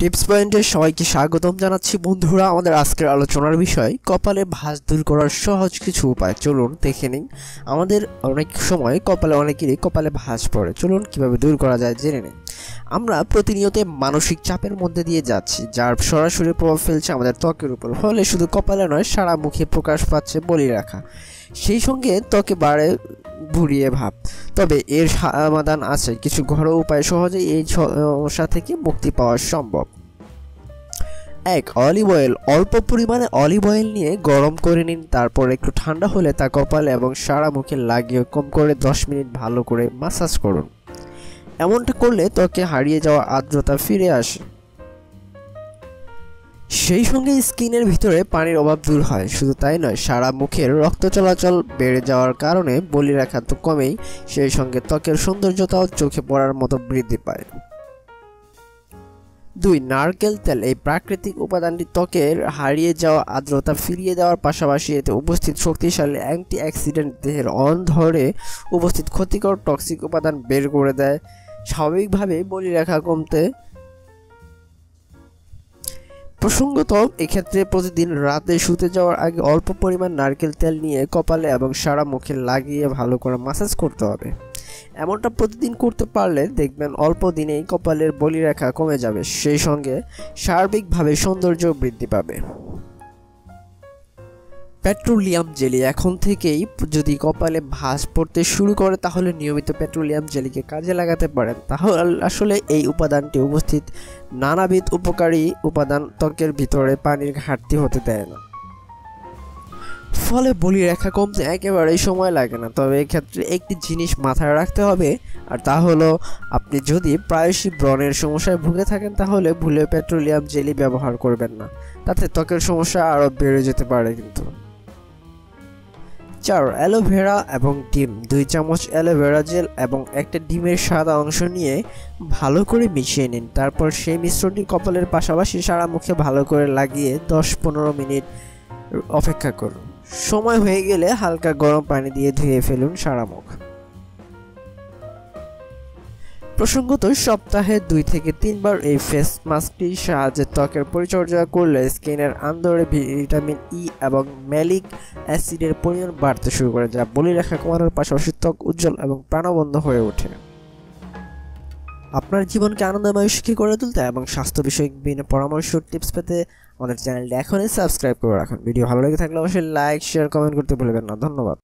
Tips পয়েন্টে সবাইকে স্বাগতম জানাচ্ছি। বন্ধুরা, আমাদের আজকের আলোচনার বিষয়, কপালে ভাঁজ দূর করার সহজ কিছু উপায়। চলুন দেখে নিন আমাদের অনেক সময় কপালে অনেকেরই কপালে ভাঁজ পড়ে। চলুন কীভাবে দূর করা যায়, জেনে নিন আমরা প্রতিনিয়ত মানসিক চাপের মধ্যে দিয়ে যাচ্ছি, যার সরাসরি প্রভাব ফেলছে আমাদের ত্বকের উপর। ফলে শুধু কপালে নয়, সারা মুখে প্রকাশ পাচ্ছে বলি রাখা সেই সঙ্গে ত্বকে বাড়ে ভুরিয়ে ভাব। তবে এর সমাধান আছে। কিছু ঘরোয়া উপায় সহজেই এই সমস্যা থেকে মুক্তি পাওয়া সম্ভব। এক অলিভ অয়েল অল্প পরিমাণে অলিভ অয়েল নিয়ে গরম করে নিন, তারপর একটু ঠান্ডা হলে তা কপালে এবং সারা মুখে লাগিয়ে কম করে দশ মিনিট ভালো করে মাসাজ করুন। এমনটা করলে ত্বকে হারিয়ে যাওয়া আর্দ্রতা ফিরে আসে। সেই সঙ্গে স্কিনের ভিতরে পানির অভাব দূর হয়। শুধু তাই নয়, সারা মুখের রক্ত চলাচল বেড়ে যাওয়ার কারণে বলি রাখা তো কমেই, সেই সঙ্গে ত্বকের সৌন্দর্যতাও চোখে পড়ার মতো বৃদ্ধি পায়। দুই, নারকেল তেল। এই প্রাকৃতিক উপাদানটি ত্বকের হারিয়ে যাওয়া আর্দ্রতা ফিরিয়ে দেওয়ার পাশাপাশি এতে উপস্থিত শক্তিশালী অ্যান্টি অ্যাক্সিডেন্ট দেহের অন ধরে উপস্থিত ক্ষতিকর টক্সিক উপাদান বের করে দেয়। স্বাভাবিকভাবে বলি রেখা কমতে। প্রসঙ্গত, এক্ষেত্রে প্রতিদিন রাতে শুতে যাওয়ার আগে অল্প পরিমাণ নারকেল তেল নিয়ে কপালে এবং সারা মুখে লাগিয়ে ভালো করে মাসাজ করতে হবে। এমনটা প্রতিদিন করতে পারলে দেখবেন অল্প দিনেই কপালের বলিরেখা কমে যাবে, সেই সঙ্গে সার্বিকভাবে সৌন্দর্য বৃদ্ধি পাবে। Petroleum jelly. এখন থেকেই যদি কপালে ভাঁজ পড়তে শুরু করে, তাহলে নিয়মিত পেট্রোলিয়াম জেলিকে কাজে লাগাতে পারেন। তাহলে আসলে এই উপাদানটি উপস্থিত নানাবিধ উপকারী উপাদান ত্বকের ভিতরে পানির ঘাটতি হতে দেয় না। ফলে বলি রেখা কমতে একেবারেই সময় লাগে না। তবে এক্ষেত্রে একটি জিনিস মাথায় রাখতে হবে, আর তা হলো, আপনি যদি প্রায়শই ব্রণের সমস্যায় ভুগে থাকেন, তাহলে ভুলে পেট্রোলিয়াম জেলি ব্যবহার করবেন না। তাতে ত্বকের সমস্যা আরও বেড়ে যেতে পারে কিন্তু। চার অ্যালোভেরা এবং ডিম, দুই চামচ অ্যালোভেরা জেল এবং একটা ডিমের সাদা অংশ নিয়ে ভালো করে মিশিয়ে নিন। তারপর সেই মিশ্রণটি কপালের পাশাপাশি সারা মুখে ভালো করে লাগিয়ে দশ পনেরো মিনিট অপেক্ষা করুন। সময় হয়ে গেলে হালকা গরম পানি দিয়ে ধুয়ে ফেলুন সারা মুখ। প্রসঙ্গত, সপ্তাহে দুই থেকে তিনবার এই ফেস মাস্কটির সাহায্যে ত্বকের পরিচর্যা করলে স্কিনের আন্দরে ভিটামিন ই এবং ম্যালিক অ্যাসিডের পরিমাণ বাড়তে শুরু করে, যা বলি রেখা কমানোর পাশাপাশি ত্বক উজ্জ্বল এবং প্রাণবন্ধ হয়ে ওঠে। আপনার জীবনকে আনন্দময় সুখী করে তুলতে এবং স্বাস্থ্য বিষয়ক বিভিন্ন পরামর্শ টিপস পেতে আমাদের চ্যানেলটি এখনই সাবস্ক্রাইব করে রাখুন। ভিডিও ভালো লেগে থাকলে অবশ্যই লাইক শেয়ার কমেন্ট করতে ভুলবেন না। ধন্যবাদ।